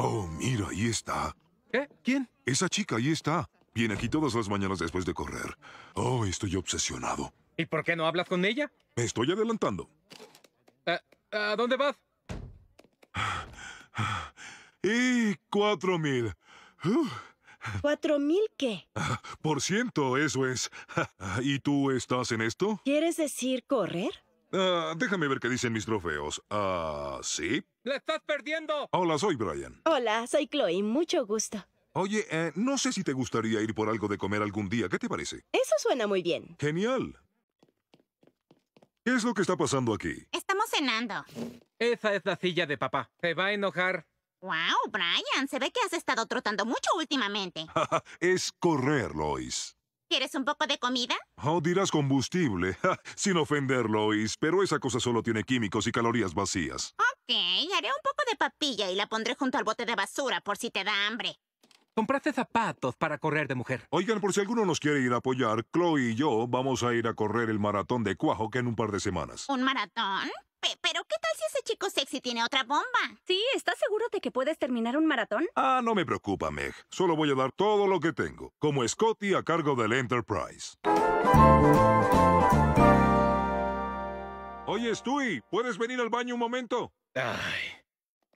Oh, mira, ahí está. ¿Qué? ¿Quién? Esa chica ahí está. Viene aquí todas las mañanas después de correr. Oh, estoy obsesionado. ¿Y por qué no hablas con ella? Me estoy adelantando. ¿A, a dónde vas? Y cuatro mil. Uh, ¿Cuatro mil qué? por ciento, eso es. ¿Y tú estás en esto? ¿Quieres decir correr? Ah, déjame ver qué dicen mis trofeos. Ah, ¿sí? ¡La estás perdiendo! Hola, soy Brian. Hola, soy Chloe, mucho gusto. Oye, eh, no sé si te gustaría ir por algo de comer algún día. ¿Qué te parece? Eso suena muy bien. Genial. ¿Qué es lo que está pasando aquí? Estamos cenando. Esa es la silla de papá. Se va a enojar. Wow, Brian, se ve que has estado trotando mucho últimamente. es correr, Lois. ¿Quieres un poco de comida? Oh, dirás combustible. Sin ofender, Lois, pero esa cosa solo tiene químicos y calorías vacías. Ok, haré un poco de papilla y la pondré junto al bote de basura por si te da hambre. Compraste zapatos para correr de mujer. Oigan, por si alguno nos quiere ir a apoyar, Chloe y yo vamos a ir a correr el maratón de Cuajo en un par de semanas. ¿Un maratón? Pe- pero ¿qué tal si ese chico sexy tiene otra bomba? Sí, ¿estás seguro de que puedes terminar un maratón? Ah, no me preocupa, Meg. Solo voy a dar todo lo que tengo, como Scotty a cargo del Enterprise. Oye, Stewie, ¿puedes venir al baño un momento? Ay.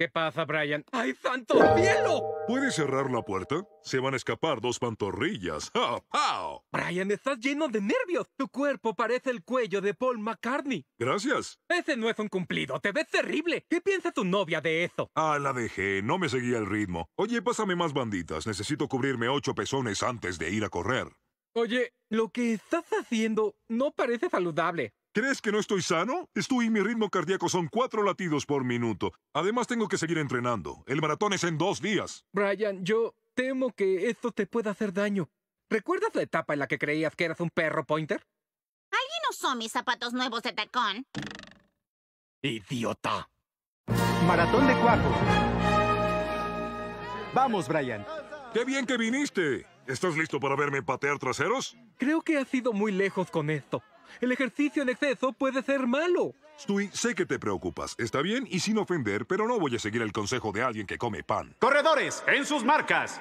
¿Qué pasa, Brian? ¡Ay, santo cielo! ¿Puedes cerrar la puerta? Se van a escapar dos pantorrillas. ¡Ah, ¡Pow! Brian, estás lleno de nervios. Tu cuerpo parece el cuello de Paul McCartney. Gracias. Ese no es un cumplido. Te ves terrible. ¿Qué piensa tu novia de eso? Ah, la dejé. No me seguía el ritmo. Oye, pásame más banditas. Necesito cubrirme ocho pezones antes de ir a correr. Oye, lo que estás haciendo no parece saludable. ¿Crees que no estoy sano? Estoy y mi ritmo cardíaco son cuatro latidos por minuto. Además, tengo que seguir entrenando. El maratón es en dos días. Brian, yo temo que esto te pueda hacer daño. ¿Recuerdas la etapa en la que creías que eras un perro pointer? ¿Alguien usó mis zapatos nuevos de tacón? ¡Idiota! Maratón de Cuajo. Vamos, Brian. ¡Qué bien que viniste! ¿Estás listo para verme patear traseros? Creo que has ido muy lejos con esto. El ejercicio en exceso puede ser malo. Stewie, sé que te preocupas. Está bien y sin ofender, pero no voy a seguir el consejo de alguien que come pan. Corredores, en sus marcas.